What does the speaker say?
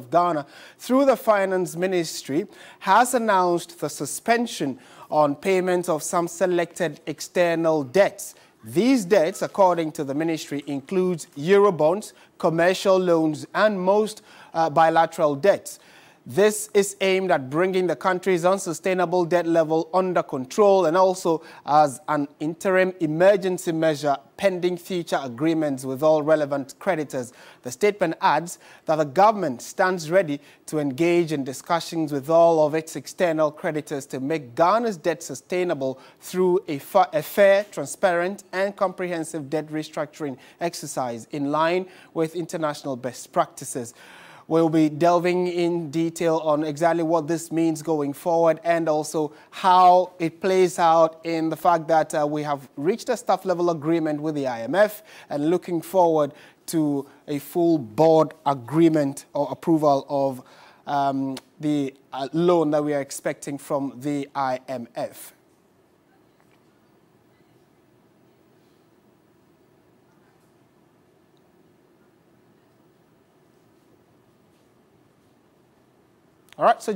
of Ghana, through the Finance Ministry, has announced the suspension on payment of some selected external debts. These debts, according to the ministry, includes Eurobonds, commercial loans, and most uh, bilateral debts. This is aimed at bringing the country's unsustainable debt level under control and also as an interim emergency measure pending future agreements with all relevant creditors. The statement adds that the government stands ready to engage in discussions with all of its external creditors to make Ghana's debt sustainable through a, fa a fair, transparent and comprehensive debt restructuring exercise in line with international best practices. We'll be delving in detail on exactly what this means going forward and also how it plays out in the fact that uh, we have reached a staff level agreement with the IMF and looking forward to a full board agreement or approval of um, the uh, loan that we are expecting from the IMF. All right, so